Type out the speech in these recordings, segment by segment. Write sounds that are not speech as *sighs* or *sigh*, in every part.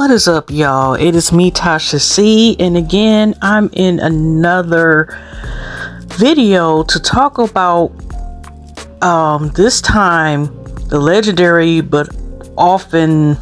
What is up, y'all? It is me, Tasha C, and again, I'm in another video to talk about um, this time the legendary but often,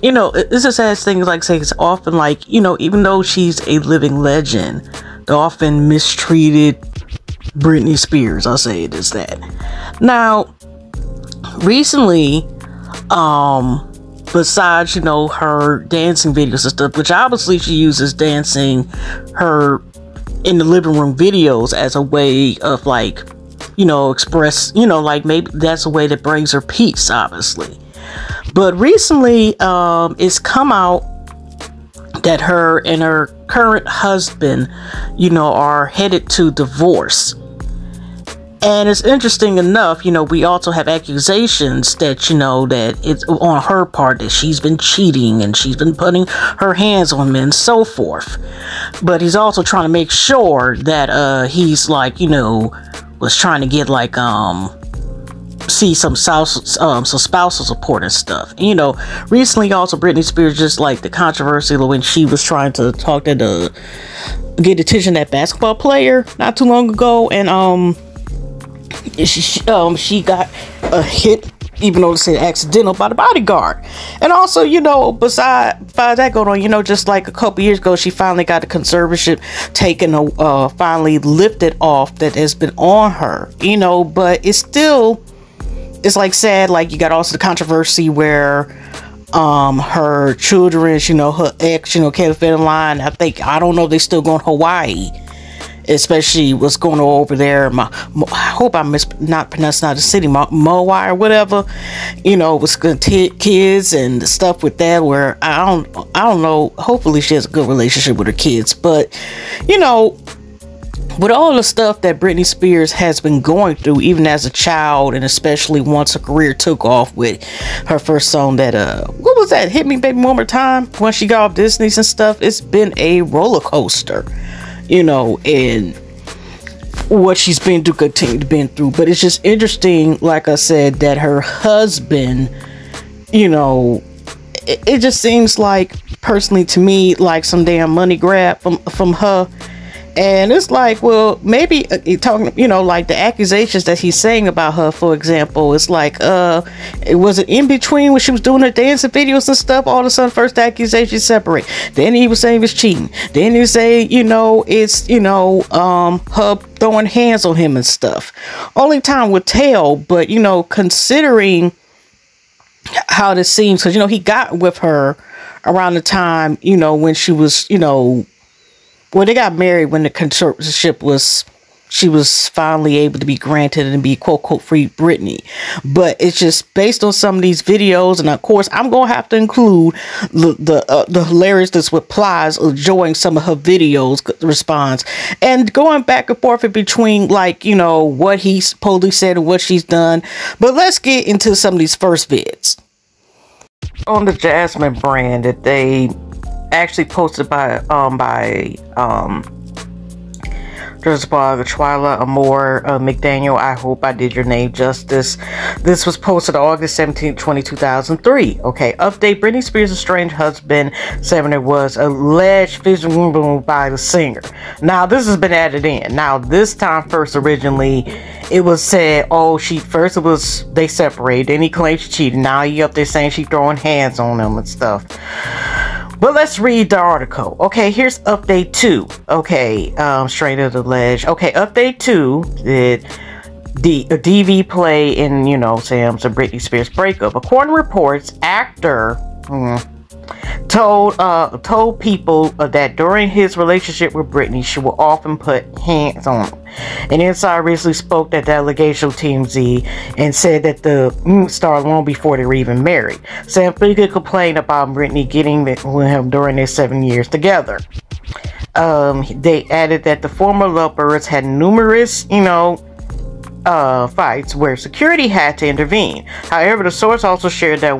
you know, it's a sad thing, like say it's often like, you know, even though she's a living legend, the often mistreated Britney Spears, I'll say it is that. Now, recently, um, besides you know her dancing videos and stuff which obviously she uses dancing her in the living room videos as a way of like you know express you know like maybe that's a way that brings her peace obviously. But recently um it's come out that her and her current husband you know are headed to divorce and it's interesting enough, you know, we also have accusations that, you know, that it's on her part that she's been cheating and she's been putting her hands on men so forth. But he's also trying to make sure that uh he's like, you know, was trying to get like um see some spousal, um, some spousal support and stuff. And, you know, recently also Britney Spears just like the controversy when she was trying to talk to the get attention that basketball player not too long ago and um she, um, she got a hit even though it's accidental by the bodyguard. And also, you know, beside, beside that going on, you know, just like a couple years ago, she finally got the conservatorship taken, uh, finally lifted off that has been on her, you know, but it's still, it's like sad, like you got also the controversy where, um, her children, you know, her ex, you know, Kevin Federline, I think, I don't know, they still going to Hawaii especially what's going on over there. My, I hope I miss not pronouncing out the city, Moai or whatever. You know, with kids and stuff with that. Where I don't, I don't know. Hopefully, she has a good relationship with her kids. But you know, with all the stuff that Britney Spears has been going through, even as a child, and especially once her career took off with her first song that uh what was that? Hit Me Baby One More Time when she got off Disney's and stuff. It's been a roller coaster you know, and what she's been through, continue to been through. But it's just interesting, like I said, that her husband, you know, it, it just seems like personally to me like some damn money grab from from her and it's like, well, maybe uh, talking, you know, like the accusations that he's saying about her, for example, it's like, uh, it was it in between when she was doing her dancing videos and stuff. All of a sudden, first accusation separate. Then he was saying it was cheating. Then he say, you know, it's you know, um, her throwing hands on him and stuff. Only time would tell, but you know, considering how this seems, because you know, he got with her around the time, you know, when she was, you know, well, they got married when the conservatorship was she was finally able to be granted and be quote quote free Britney. But it's just based on some of these videos, and of course, I'm gonna have to include the the, uh, the hilariousness with Plies enjoying some of her videos response and going back and forth in between like you know what he supposedly said and what she's done. But let's get into some of these first vids on the Jasmine brand that they actually posted by um by um there's blog Twyla Amore uh, McDaniel. I hope I did your name justice. This was posted August 17, 20, 2003. Okay, update Britney Spears' estranged husband, Seven, it was alleged physical by the singer. Now, this has been added in. Now, this time first, originally, it was said, oh, she first it was they separated, then he claimed she cheated. Now he up there saying she throwing hands on him and stuff. But let's read the article. Okay, here's update two. Okay, um, straight of the ledge. Okay, update two. Did the DV play in you know Sam's and Britney Spears breakup? According to reports, actor. Hmm, told uh, told people that during his relationship with Britney, she would often put hands on him. An insider recently spoke at the allegation TMZ and said that the star long before they were even married. Sam Figure complained about Britney getting with him during their seven years together. Um, they added that the former lovers had numerous, you know, uh, fights where security had to intervene. However, the source also shared that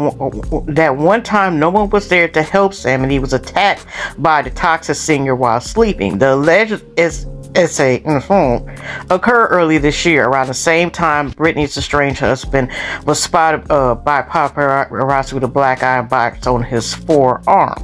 that one time no one was there to help Sam and he was attacked by the toxic singer while sleeping. The alleged is essay in the phone occurred early this year. Around the same time, Britney's estranged husband was spotted uh, by paparazzi with a black eye box on his forearm.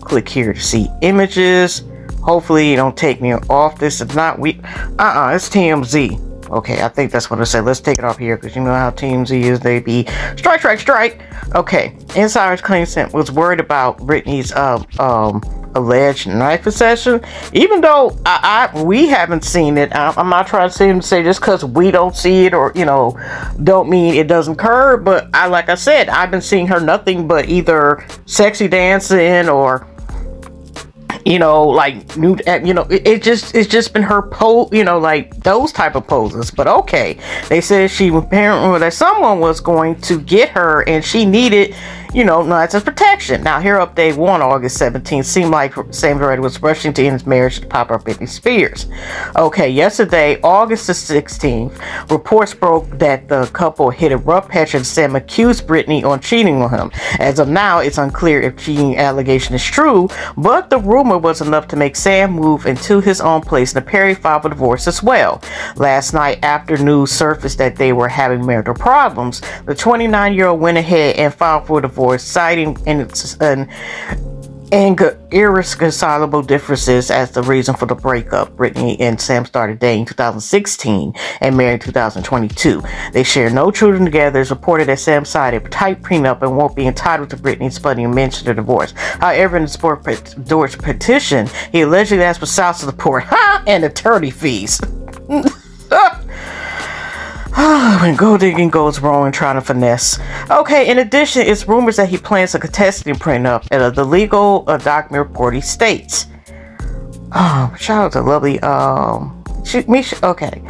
Click here to see images. Hopefully, you don't take me off this. If not, we uh uh, it's TMZ. Okay, I think that's what I said. Let's take it off here because you know how TMZ is. They be strike, strike, strike. Okay, insiders claim was worried about Britney's um um alleged knife possession, even though I, I we haven't seen it. I, am not trying to say just because we don't see it or you know don't mean it doesn't occur. But I like I said, I've been seeing her nothing but either sexy dancing or you know, like new, eh, you know, it, it, just it's just been her pose, you know, like those type of poses. But okay, they said she apparently that someone was going to get her, and she needed you know, knives as protection. Now, here update 1, August 17th, seemed like Sam Verrett was rushing to end his marriage to pop up Britney Spears. Okay, yesterday, August the 16th, reports broke that the couple hit a rough patch and Sam accused Britney on cheating on him. As of now, it's unclear if cheating allegation is true, but the rumor was enough to make Sam move into his own place and the Perry filed for divorce as well. Last night, after news surfaced that they were having marital problems, the 29-year-old went ahead and filed for divorce for citing an, an irreconcilable differences as the reason for the breakup. Britney and Sam started dating in 2016 and married in 2022. They share no children together. It's reported that Sam signed a tight prenup and won't be entitled to Britney's money and mentioned a divorce. However, in the sport divorce petition, he allegedly asked for child support *laughs* and attorney fees. *laughs* *sighs* when gold digging goes wrong and trying to finesse. Okay, in addition, it's rumors that he plans a contesting prenup at the legal uh, document report he states. Oh, *sighs* shout out to lovely, um, she, me, okay.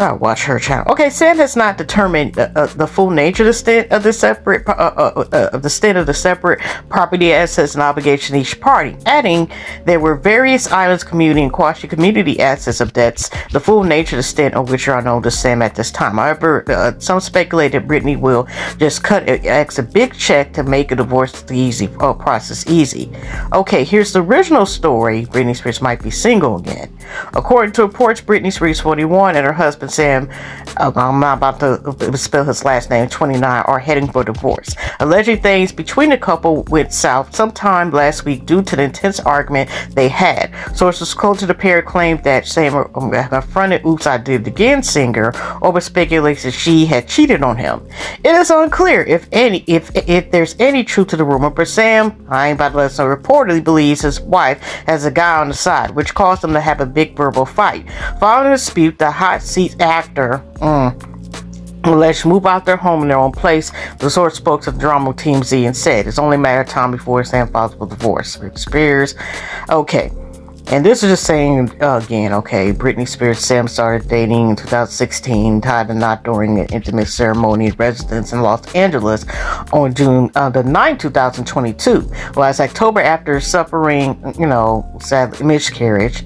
I watch her channel. Okay, Sam has not determined uh, uh, the full nature of the state of the separate uh, uh, uh, of the state of the separate property assets and obligation each party. Adding, there were various islands, community, and quasi community assets of debts. The full nature of the extent of which are unknown to Sam at this time. However, uh, some speculate that Britney will just cut X a big check to make a divorce the easy process easy. Okay, here's the original story. Britney Spears might be single again. According to reports, Britney Spears 41 and her husband Sam, uh, I'm not about to spell his last name, 29, are heading for divorce. Alleged things between the couple went south sometime last week due to the intense argument they had. Sources close to the pair claimed that Sam um, confronted Oops I Did Again singer over speculation she had cheated on him. It is unclear if any if if there's any truth to the rumor, but Sam, I ain't about to let some reportedly believes his wife has a guy on the side, which caused them to have a big verbal fight. Following the dispute, the hot seat actor. Mm, Let's move out their home in their own place. The source spoke to the drama team Z and said it's only a matter of time before Sam files for divorce. Britney Spears. Okay. And this is just saying uh, again, okay, Britney Spears Sam started dating in 2016, tied the knot during an intimate ceremony at residence in Los Angeles on June uh, the 9th, 2022. Last October, after suffering, you know, sad miscarriage,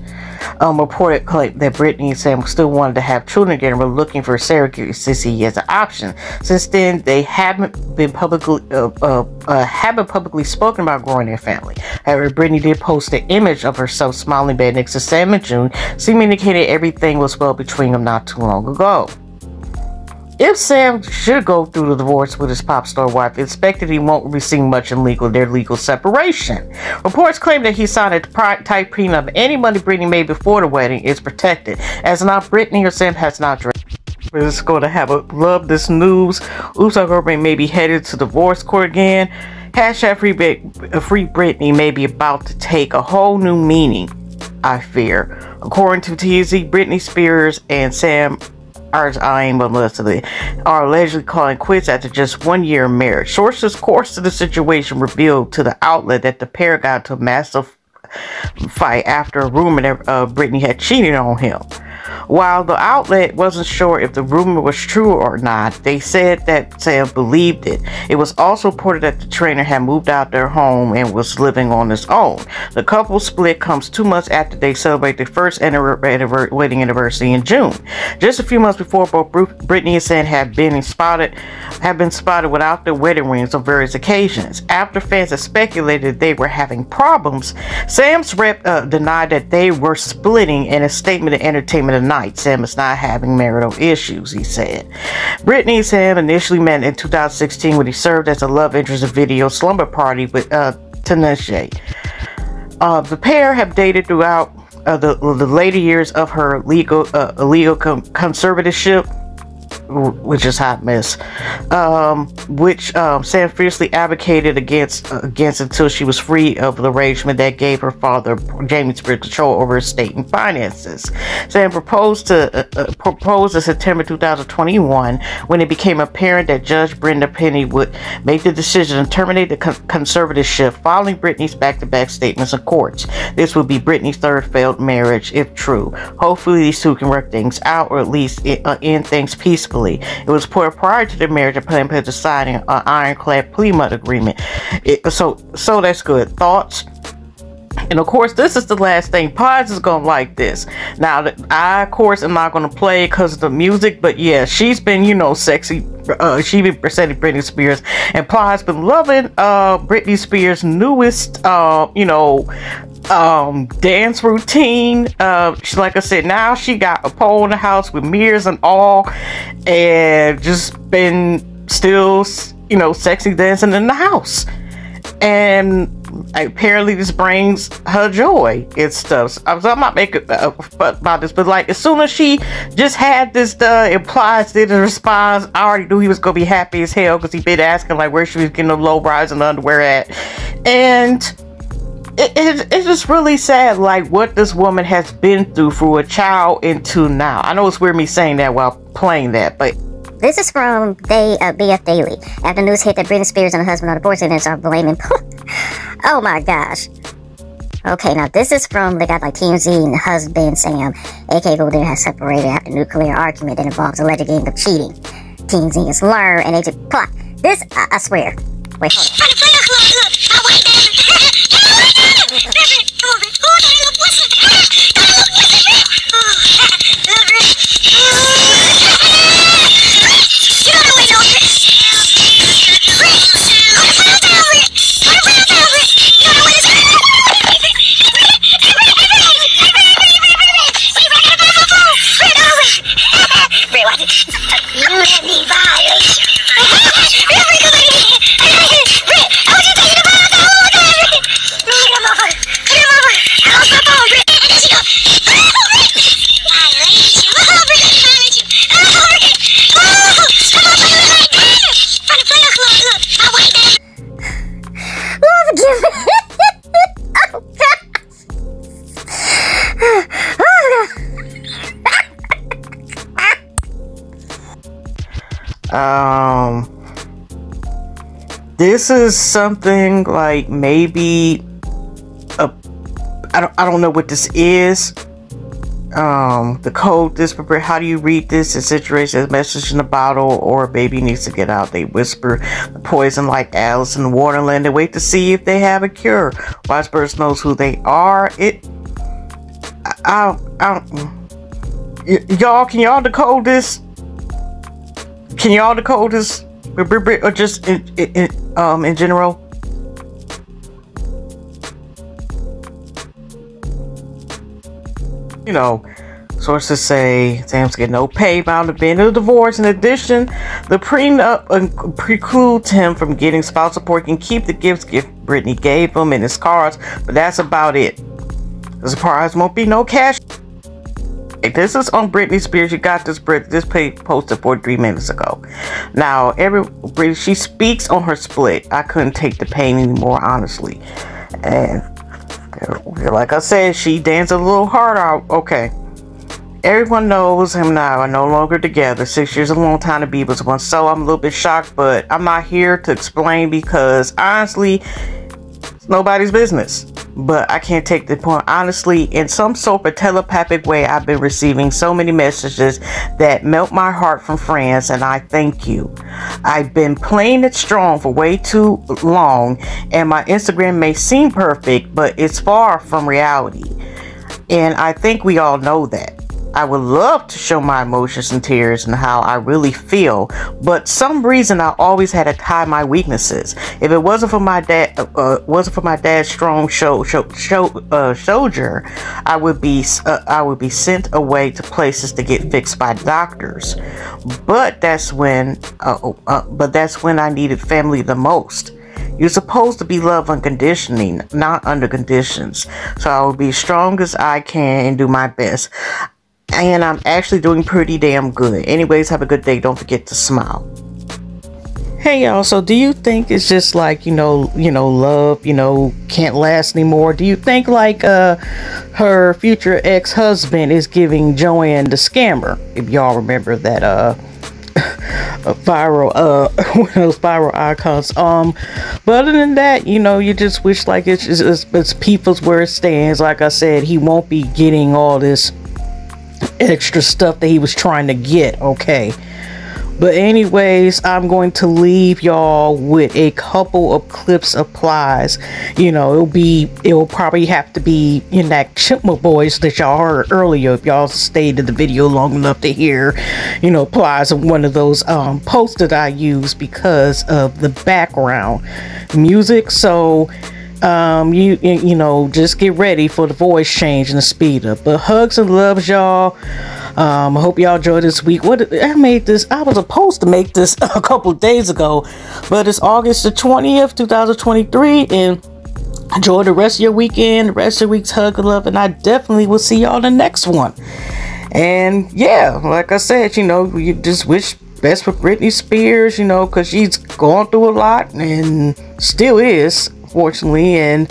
um, reported that Britney and Sam still wanted to have children again and were looking for surrogate surrogacy as an option. Since then, they haven't been publicly uh, uh, uh, haven't publicly spoken about growing their family. However, Britney did post an image of herself smiling bed next to Sam and June, seeming indicated everything was well between them not too long ago. If Sam should go through the divorce with his pop star wife, it's expected he won't receive much in legal their legal separation. Reports claim that he signed a tight prenup. Any money Britney made before the wedding is protected. As not Britney or Sam has not just going to have a love this news. Our girlfriend may be headed to divorce court again. Hashtag free, free Britney may be about to take a whole new meaning, I fear. According to TZ, Britney Spears and Sam are eyeing Melissa are allegedly calling quits after just one year of marriage. Sources close to the situation revealed to the outlet that the pair got into a massive fight after a rumor that uh, Britney had cheated on him. While the outlet wasn't sure if the rumor was true or not, they said that Sam believed it. It was also reported that the trainer had moved out their home and was living on his own. The couple split comes two months after they celebrate their first wedding anniversary in June. Just a few months before, both Britney and Sam had been spotted have been spotted without their wedding rings on various occasions. After fans had speculated they were having problems, Sam's rep uh, denied that they were splitting in a statement to Entertainment Tonight. Sam is not having marital issues, he said. Britney and Sam initially met in 2016 when he served as a love interest in video Slumber Party with uh, Tinashe. Uh, the pair have dated throughout uh, the, the later years of her legal uh, legal conservatorship which is hot mess, um, which um, Sam fiercely advocated against against until she was free of the arrangement that gave her father Jamie Spears control over his state and finances. Sam proposed to uh, uh, proposed in September 2021 when it became apparent that Judge Brenda Penny would make the decision to terminate the con- conservatorship following Britney's back-to-back statements in courts. This would be Britney's third failed marriage, if true. Hopefully, these two can work things out or at least uh, end things peacefully It was put prior to the marriage of Planned Parenthood signing an ironclad prenup agreement. It, so, so that's good. Thoughts? And of course, this is the last thing. Plies is gonna like this. Now, I of course am not gonna play because of the music, but yeah, she's been, you know, sexy. Uh, she been presenting Britney Spears, and Plies been loving uh Britney Spears' newest, uh, you know, um dance routine. Uh, she, like I said, now she got a pole in the house with mirrors and all, and just been still, you know, sexy dancing in the house, and apparently this brings her joy and stuff. So I'm not making uh, about this, but like as soon as she just had this uh, implies did a response, I already knew he was gonna be happy as hell because he been asking like where she was getting the low rise and underwear at, and it, it, it's just really sad, like what this woman has been through for a child into now. I know it's weird me saying that while playing that, but this is from they uh, BF Daily. After news hit that Britney Spears and her husband are divorcing and are blaming. Oh my gosh. Okay, now this is from the guy like TMZ and the husband Sam, aka Golden, has separated after nuclear argument that involves alleged gang of cheating. TMZ has learned and they just plot. This, I, I swear. Wait, hold on. This is something like maybe a I don't I don't know what this is. Um, the code this prepared. how do you read this? A situation a message in a bottle or a baby needs to get out. They whisper the poison like Alice in Wonderland. They wait to see if they have a cure. Wise Birds knows who they are. It I, I, I y'all can y'all decode this? Can y'all decode this? Or just in, in, um, in general? You know, sources say Sam's getting no pay bound to being a divorce. In addition, the prenup uh, precludes him from getting spouse support. He can keep the gifts gift Britney gave him and his cars, but that's about it. The surprise won't be no cash this is on Britney Spears. You got this Brit this page posted 43 minutes ago. Now, every Britney, she speaks on her split. I couldn't take the pain anymore, honestly. And like I said, she danced a little hard out. Okay. Everyone knows him now are no longer together. Six years a long time to be was one. So I'm a little bit shocked, but I'm not here to explain because honestly, It's nobody's business. But I can't take the point. Honestly, in some sort of telepathic way, I've been receiving so many messages that melt my heart from friends, and I thank you. I've been playing it strong for way too long, and my Instagram may seem perfect, but it's far from reality. And I think we all know that. I would love to show my emotions and tears and how I really feel, but some reason I always had to hide my weaknesses. If it wasn't for my dad, uh, uh, wasn't for my dad's strong show, show, show uh, soldier, I would be, uh, I would be sent away to places to get fixed by doctors. But that's when, uh, oh, uh, but that's when I needed family the most. You're supposed to be loved unconditionally, not under conditions. So I will be strong as I can and do my best and I'm actually doing pretty damn good. Anyways, have a good day. Don't forget to smile. Hey y'all, so do you think it's just like, you know, you know, love, you know, can't last anymore? Do you think like uh her future ex-husband is giving Joanne the scammer? If y'all remember that uh *laughs* viral uh *laughs* one of those viral icons um but other than that you know you just wish like it's it's, it's people's where it stands like i said he won't be getting all this extra stuff that he was trying to get, okay? But anyways, I'm going to leave y'all with a couple of clips of. You know, it'll be it'll probably have to be in that Chipmunk Boys that y'all heard earlier if y'all stayed in the video long enough to hear, you know, plies of one of those um posts that I use because of the background music. So um, you you know, just get ready for the voice change and the speed up. But hugs and loves, y'all. Um, I hope y'all enjoyed this week. What I made this, I was supposed to make this *laughs* a couple days ago, but it's August the 20th, 2023, and enjoy the rest of your weekend, the rest of your week's hug and love, and I definitely will see y'all the next one. And yeah, like I said, you know, you just wish best for Britney Spears, you know, because she's gone through a lot and still is unfortunately. And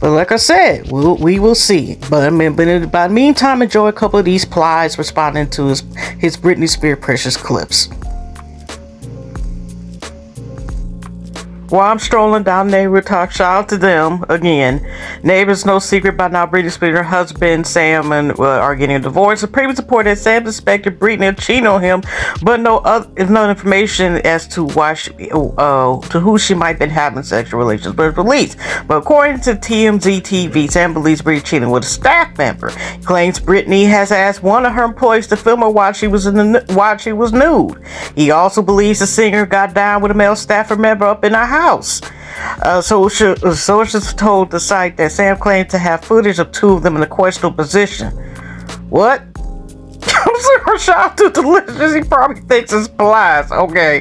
but like I said, we'll, we will see. But I mean, but in, by the meantime, enjoy a couple of these plies responding to his his Britney Spears precious clips. While I'm strolling down neighborhood talk, shout out to them again. Neighbors no secret by now Britney Spears her husband Sam and uh, are getting a divorce. The previous report that Sam suspected Britney of cheating on him, but no other no information as to why she, uh, to who she might have been having sexual relations with released. But according to TMZ TV, Sam believes Britney cheating with a staff member. Claims Britney has asked one of her employees to film her while she was in the while she was nude. He also believes the singer got down with a male staffer member up in her house house. Uh, sources told the site that Sam claimed to have footage of two of them in a questionable position. What? *laughs* I'm so shocked to delicious. He probably thinks it's plies. Okay.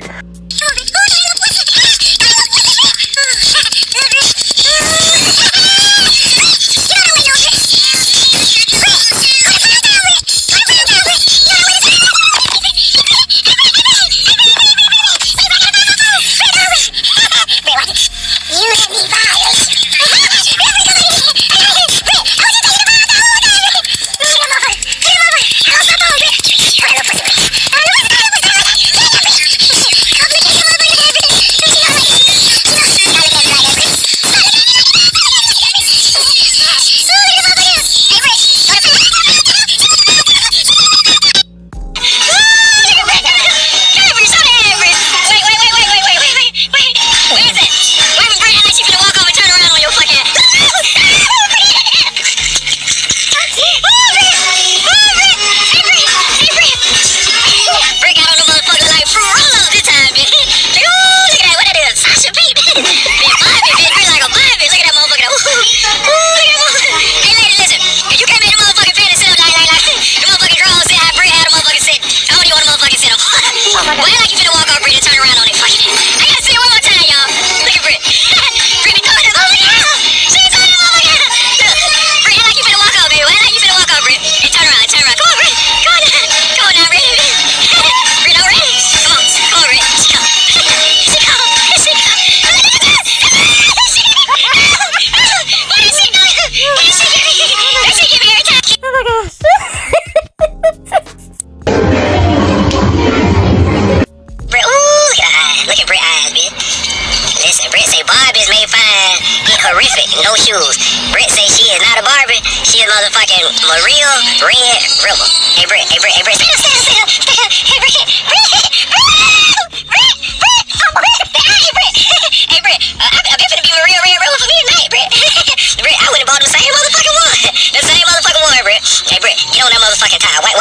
Get on